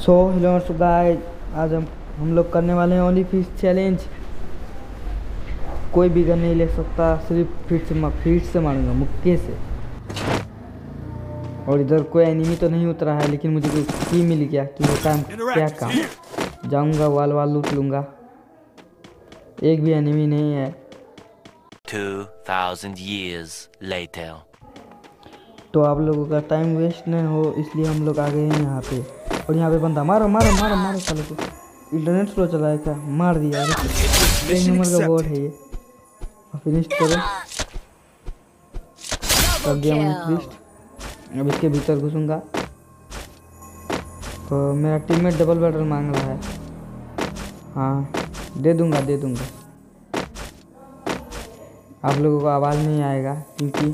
So hello guys आज हम हम लोग करने वाले हैं ओनली फ़िश चैलेंज कोई भी गन नहीं ले सकता सिर्फ़ फिट से मा- फीट से मारूँगा मुक्के से। और इधर कोई एनिमी तो नहीं उतरा है लेकिन मुझे कुछ की मिल गया कि वो काम क्या काम। जाऊँगा वाल वाल लूट लूँगा। एक भी एनिमी नहीं है। 2,000 years later. तो आप लोगों का टाइम वेस्ट नहीं हो इसलिए हम लोग आ गए हैं यहाँ पे। और यहाँ पे बंदा मारो मारो मारो मारो साले को। इंटरनेट स्लो चला है क्या मार दिया नंबर का बोर्ड है ये। फिनिश करो। कर दिया मैंने फिनिश अब इसके भीतर घुसूँगा। तो मेरा टीममेट डबल बैटल मांग रहा है। हाँ दे दूँगा दे दूँगा। आप लोगों को आवाज़ नहीं आएगा क्योंकि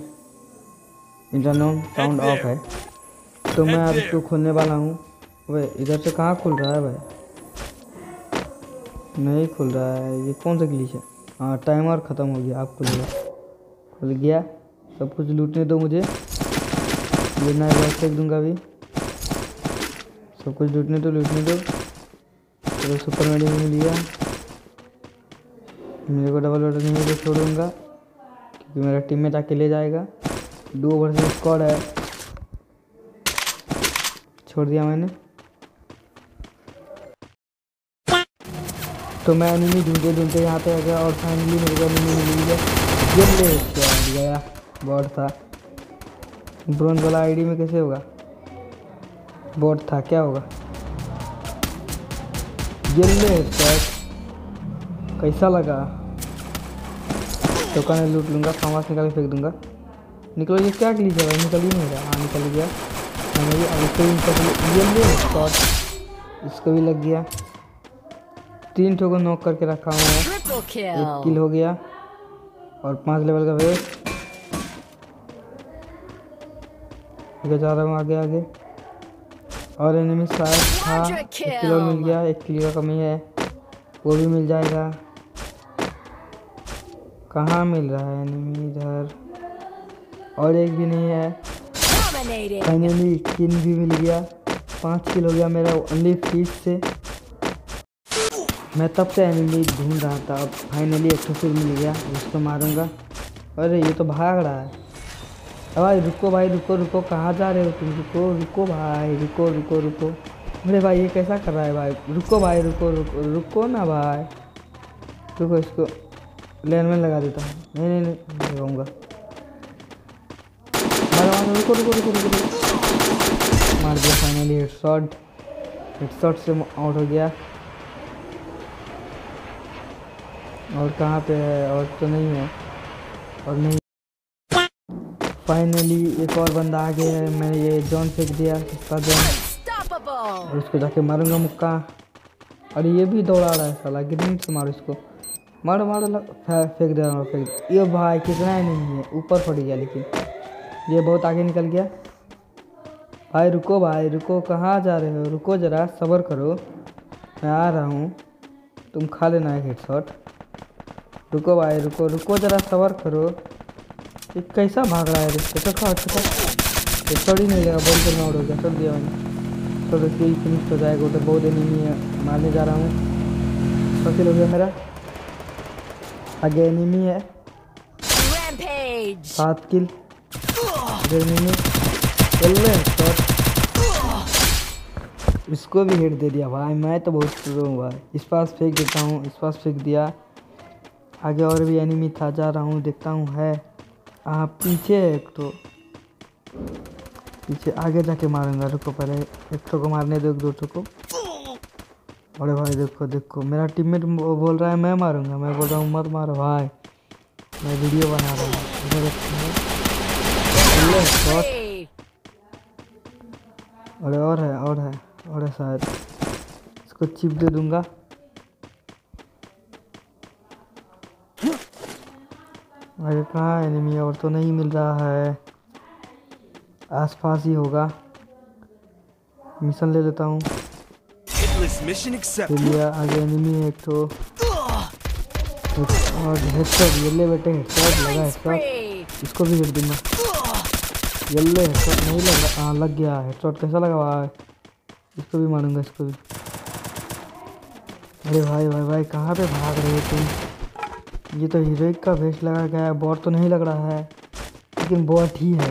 इंटरनल साउंड ऑफ़ है। तो मैं अब इसको खोलने वाला हूँ। वे इधर से कहाँ खुल रहा है भाई? नहीं खुल रहा है। ये कौन सा ग्लिच है? हाँ टाइमर ख़त्म हो गया, आप खुलेगा खुल गया। सब कुछ लूटने दो मुझे। ये ना फेंक दूँगा अभी। सब कुछ लूटने दो लूटने दो। चलो सुपर मेडिक मिल गया मेरे को डबल बटन नहीं है तो छोड़ दूँगा, क्योंकि मेरा टीममेट आके ले जाएगा। दो ओवर से स्क्वाड है। छोड़ दिया मैंने। तो मैं एनिमी ढूंढते ढूंढते यहाँ पे आ गया और फाइनली मेरे को एनिमी मिल गया। ये ले गया बॉट था। ब्रोंज वाला आईडी में कैसे होगा? बॉट था, क्या होगा? ये ले कैसा लगा? दुकान में लूट लूँगा फार्मास निकाल के फेंक दूँगा। निकलो, ये क्या ग्लिच है निकल ही नहीं रहा। हाँ निकल गया। मैंने निकल ये ले इसको भी लग गया। तीन ठो को नॉक करके रखा हुआ है। एक. किल हो गया। और पाँच लेवल का वेस्ट आगे जा रहा हूँ आगे आगे। और एनिमी शायद था। एक किलो मिल गया। एक किलो का कमी है। वो भी मिल जाएगा। कहाँ मिल रहा है एनिमी इधर। और एक भी नहीं है। फाइनली किन भी मिल गया। पाँच किल हो गया मेरा ओनली फ़ीस से। मैं तब से एनिमी ढूंढ रहा था, अब फाइनली एक फिर मिल गया, उसको मारूँगा। अरे, ये तो भाग रहा है। भाई रुको भाई, रुको रुको, कहाँ जा रहे हो तुम? रुको रुको भाई, रुको रुको रुको। अरे भाई, ये कैसा कर रहा है भाई? रुको भाई, रुको रुको रुको ना भाई। रुको इसको। लेन में लगा देता हूँ। नहीं नहीं नहीं लगाऊँगा रुको रुको रुको रुको रुको। मार दिया finally head shot head shot से आउट हो गया। और कहाँ पे है? और तो नहीं है। और नहीं। फाइनली एक और बंदा आ गया है। मैंने ये जॉन फेंक दिया सस्ता जॉन उसको जाके मारूँगा मुक्का। और ये भी दौड़ा रहा है साला ग्रेनेड से मारो इसको? मारो मारो फेंक दे रहा हूँ फेंक ये भाई कितना है नहीं है ऊपर फट गया लेकिन। ये बहुत आगे निकल गया। भाई रुको भाई रुको कहाँ जा रहे हो? रुको ज़रा सब्र करो। मैं आ रहा हूँ। तुम खा लेना एक हेडशॉट रुको भाई रुको रुको ज़रा सब्र करो। ये कैसा भाग रहा है रे? हेडशॉट खा हेडशॉट खा हेडशॉट ही नहीं लगा बॉल करना आउट हो गया छोड़ दिया मैंने। तो किल फिनिश हो जाएगा उधर बहुत एनिमी है मारने जा रहा हूँ। तो किल हो गया मेरा। आगे एनिमी है। सात किल एनिमी चल इसको भी हिट दे दिया भाई मैं तो बहुत प्रो हूँ भाई। इस पास फेंक देता हूँ इस पास फेंक दिया। आगे और भी एनिमी था जा रहा हूँ देखता हूँ, है। हाँ पीछे है एक तो। पीछे आगे जाके मारूँगा, रुको पहले। एक तो को मारने दो दो को। अरे भाई देखो देखो। मेरा टीममेट बोल रहा है, मैं मारूँगा। मैं बोल रहा हूँ, मत मारो, भाई। मैं वीडियो बना रहा हूँ. अरे और है और है और है शायद। इसको चिप दे दूँगा। अरे कहाँ एनिमी और तो नहीं मिल रहा है। आसपास ही होगा। मिशन ले लेता हूँ. लिया आगे एनिमी है एक तो। और हेडशॉट ये ले बेटे हेडशॉट लगा हेडशॉट इसको भी हिट दूँगा येल्लो हेडशॉट नहीं लग रहा हाँ लग गया। हेडशॉट कैसा लगा भाई इसको भी मारूँगा इसको भी। अरे भाई भाई भाई कहाँ पे भाग रहे हो तुम? ये तो हीरोइक का वेस्ट लगा गया है बॉट तो नहीं लग रहा है लेकिन बॉट ही है।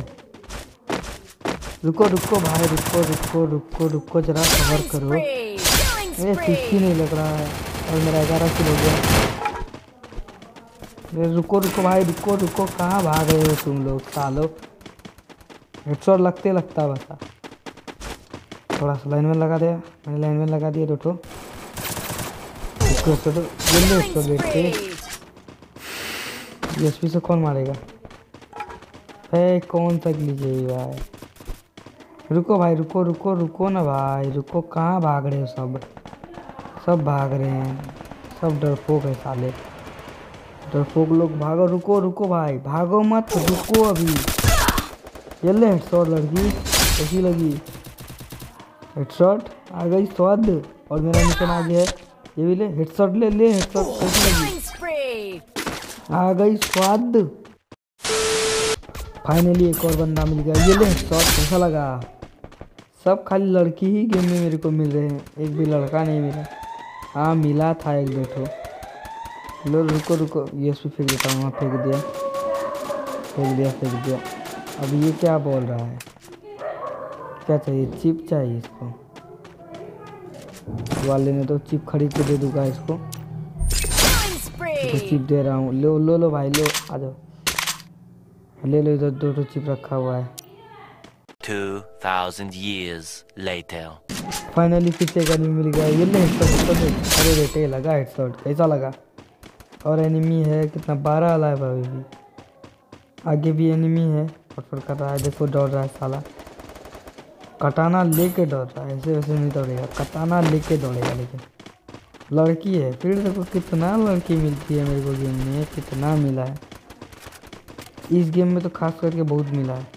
रुको रुको भाई रुको रुको रुको रुको जरा कवर करो। मेरे सिक्सटी spree. नहीं लग रहा है और मेरा ग्यारह किलो हो गया। रुको रुको भाई रुको रुको कहाँ भाग रहे हो तुम लोग सालो? हेडशॉट लगते लगता बता थोड़ा सा लाइन में लगा दिया मैंने लाइन में लगा दिया दो ठो हेडशॉट Killing देखते एसपी से कौन मारेगा? ए कौन तक लीजिए भाई? रुको भाई, रुको रुको रुको ना भाई, रुको। कहाँ भाग रहे हो सब? सब भाग रहे हैं। सब डरपोक है साले। डरपोक लोग, भागो, रुको रुको भाई। भागो मत, रुको अभी। जल्दी हेडशॉट लड़की। कैसी लगी। हेडशॉट आ गई स्वाद और मेरा निशान आ गया है। ये भी ले, हेडशॉट ले ले, हेडशॉट। कैसी लगी. आ गई स्वाद। फाइनली एक और बंदा मिल गया। ये ले शॉट कैसा लगा? सब खाली लड़की ही गेम में मेरे को मिल रहे हैं। एक भी लड़का नहीं मिला। हाँ मिला था एक बैठो लो, रुको रुको। ये भी फेंक देता हूँ। वहाँ फेंक दिया। फेंक दिया फेंक दिया। अब ये क्या बोल रहा है? क्या चाहिए? चिप चाहिए इसको। वाले ने तो चिप खरीद के दे दूँगा इसको। तो चिप दे रहा हूँ लो लो लो भाई लो आ जाओ ले लो इधर दो चिप रखा हुआ है। 2,000 years later. फाइनली फिर से एक एनिमी मिल गया। ये ले हेडशॉट। अरे बेटे लगा हेडशॉट कैसा लगा? और एनिमी है कितना बारह वाला है अभी भी। आगे भी एनिमी है। फटफट कर रहा है देखो दौड़ रहा है साला। कटाना लेके दौड़ रहा है। ऐसे वैसे नहीं दौड़ेगा कटाना लेके दौड़ेगा लेकिन। लड़की है फिर देखो कितना लड़की मिलती है मेरे को गेम में कितना मिला है। इस गेम में तो खास करके बहुत मिला है।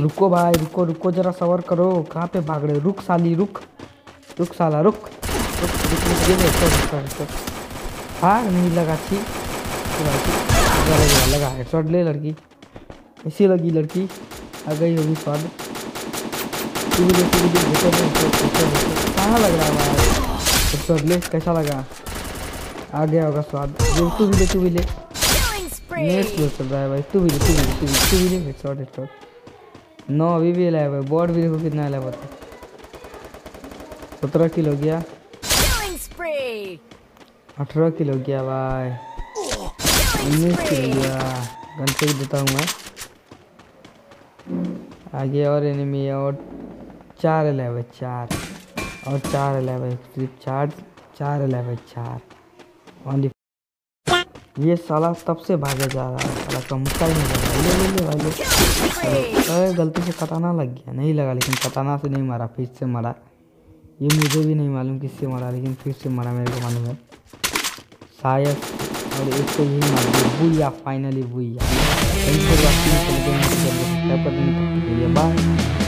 रुको भाई रुको रुको जरा सवर करो। कहाँ पे भाग रहे रुक साली रुक। रुक साला रुक। रुक रुक रुक चल। हाँ नहीं लगा ठीक। लगा, हेडशॉट ले लड़की। ऐसी लगी लड़की आ गई होगी हेडशॉट। कहाँ लग रहा है भाई हेडशॉट ले, कैसा लगा? आ गया होगा स्वाद। तू भी ले, तू भी ले। नेट. चल रहा है भाई, तू भी ले, तू भी ले, तू भी ले, तू भी ले। हेडशॉट हेडशॉट नौ अभी भी लाया भाई बॉट भी देखो कितना लाया बता सत्रह किलो गया. अठारह किलो गया भाई। उन्नीस किलो. गया। गन फेंक देता हूँ मैं। आगे और एनिमी और चार अलावा चार। और चार अलावा सिर्फ़ चार चार अलावा चार ओनली ये साला तब से भागे जा रहा है, साला कमता ही नहीं लग। ले ले ले भाई, ले। अरे गलती से कटाना लग गया। नहीं लगा, लेकिन कटाना से नहीं मारा, फिर से मारा। ये मुझे भी नहीं मालूम किससे मारा, लेकिन फिर से मारा मेरे को मालूम है। शायद, और एक को यही मार दिया बुया फाइनली बुया बाय।